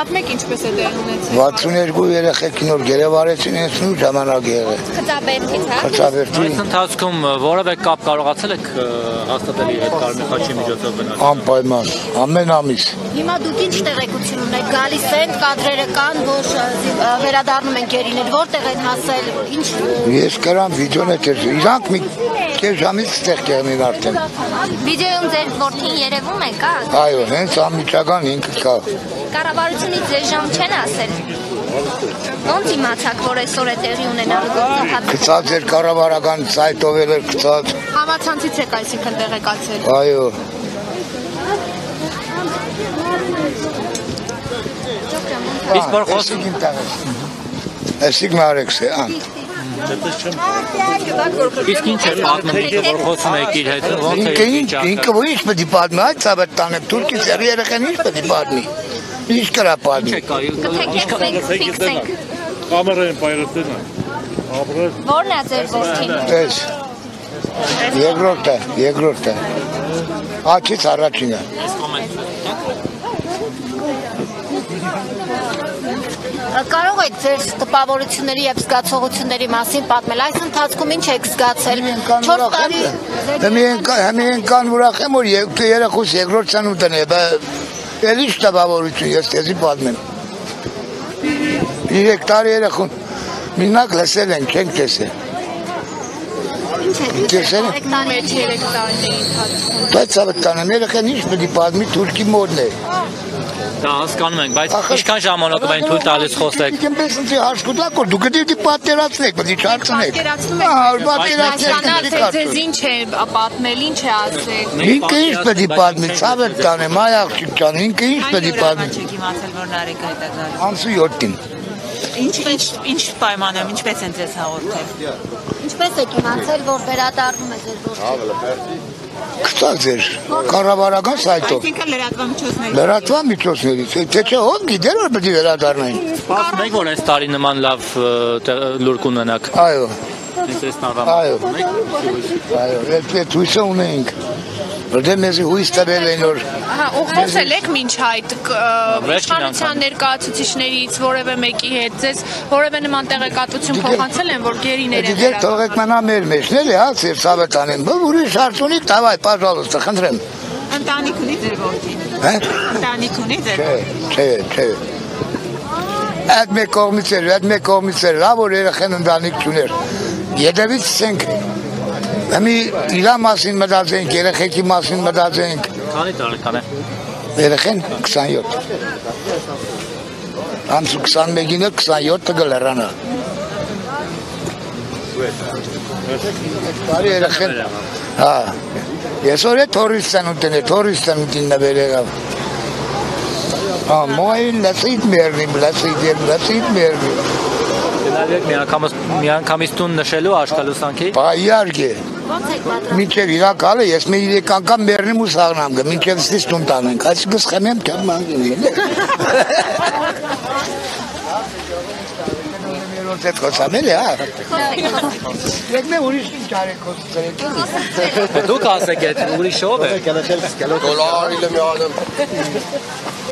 պատմեք ինչպես է դեր ունեցել։ 62 երեխեք նոր գերեվարեցին ինձ նույն ժամանակ եղել։ Խծաբերդից, հա։ Խճավերտի Այս ընթացքում որևէ կապ կարողացել եք հաստատել իր հետ Կարմիր խաչի միջոցով գնալ։ անպայման ամեն ամիս։ Հիմա դուք ինչ տեղեկություն ունեք։ Գալիս են, կադրերը կան, որ վերադառնում են գերիներ, որտեղ են հասել, ինչ Ես կրամ վիդեոն է տեր։ Իրանք մի կես ժամից ստեղ կեղնին արդեն։ վիդեոյում ձեր որդին երևում է, կա։ Այո, հենց ամիջական ինքը կա։ Կառավարությունից ձեր ժամ չեն ասել։ Ոնց իմացաք, որ այսօր է տեղի ունենալու գործընթացը։ Գծած էր կառավարական սայթով էլ էր գծած։ Համացանցից եք այսինքն տեղեկացել։ Այո։ Իսկ որ խոս Էսիկ իմ տաղը։ Էսիկ է, ան։ իսկ ինչ է պատմում, որ խոսում եք իր հետ, ոնց է Ինքը ինքը ոչ ինչ պետք է պատմի, այդ ցավը տանը թուրքի սերի երեխան ինչ պետք է պատմի։ Ինչ կրա Ինչ պատմի։ է կա։ Կթեքեցնենք, ֆիքսենք։ Կամերային բայրեցին է։ Ապրես Որն է ձեր որդին։ Տես։ Երկրորդը, երկրորդը։ Աչից առաջինը։ Կարող եք ձեր տպավորությունների եւ զգացողությունների մասին պատմել։ Այս ընթացքում ինչ եք զգացել։ 4 տարի Հմին հմին կան ուրախ եմ որ երեխուս երկրորդ ցանուտն է, բա էլի շտաբավորություն ես դեզի պատմեմ։ 3 տարի երեխուն մինակ լսել են, չեն տեսել։ Տեսել եք։ տարի Մեջ 3 տարիների ընթացքում։ Բայց ցավը տանը երեխան ինչ պետք է պատմի թուրքի մոդն է։ Դա հասկանում ենք, բայց ինչքան ժամանակով այն թույլ տալիս խոսեք։ Դուք եմպես ինձ հաշկուտակ որ դուք դիտի պատերացնեք, պետք է չարցնեք։ Պատկերացնում Ահա, եք։ պատկերացնեք, Հասկանալ, դուք թե կարծում։ ձեզ ինչ է պատմել, ինչ է ասել։ Ինքը ինչ պետք է պատմի, ցավը տանը, մայ աղջիկ ջան, ինքը ինչ պետք է պատմի։ Չեք իմացել որ Նարեկը հետ է գալու։ Անսու 7-ին։ Ինչ ինչ ինչ պայմաններում ինչպես են ձեզ հաղորդել։ Ինչպես եք իմացել, որ վերադառնում է ձեր որդին։ Գծած էր կառավարական սայթով։ Այսինքն լրատվա միջոցների Լրատվա միջոցներից, թե չէ ով գիտեր որ պետք է վերադառնային։ Պատմեք, որ այս տարի նման լավ լուր կունենաք։ Այո, Այս այս տարվա։ այո։ Այո, այդ հույսը ունենք Որտե մեզի հույս տվել են որ Ահա, ու խոսել եք մինչ այդ կ- ը, Վերջին իշխանության անգամ։ ներկայացուցիչներից որևէ մեկի հետ ձեզ որևէ նման տեղեկատվություն Դե- փոխանցել են, որ գերիներ են դեր թողեք մնա մեր մեջ, էլի, հա, ծեր սավը տանեն։ Բա ուրիշ հարց ունի, դավայ, пожалуйста, խնդրեմ։ ընտանիք ունի ձեր որդին։ Հա։ Ընտանիք ունի ձեր Չէ, չէ, չէ։ Այդ մեկ կողմից էր, այդ մեկ կողմից էր, լավ որ երեխան ընտանիք չուներ։ Յետևից Հիմի իրա մասին մտածենք, երեխեքի մասին մտածենք։ Քանի տարեկան է։ Երեխեն 27։ Անցու 21-ին 27-ը գլրանա։ Բարի երեխեն։ Հա։ Այսօր է թորիստան ուտեն թորիստան ուտին նվեր եղավ։ Հա, մոյն լսիտ մերնի, լսիտ եր, լսիտ մերնի։ Գնալ եք միանգամից միանգամից տուն նշելու աշխալուսանքի։ Բա իհարկե։ Մինչև իրակալը ես մի երեք անգամ մերնիմ ու սաղնամ գա, մինչև ստից տուն տանենք, այս գսխեմեմ չեմ մանգինի։ Երորդ էտ խոսամել է, հա։ Եկ մե ուրիշ ինչ արեք խոսցրեք։ Դուք ասեք այդ ուրիշ ով է։ Դոլարի լմյանը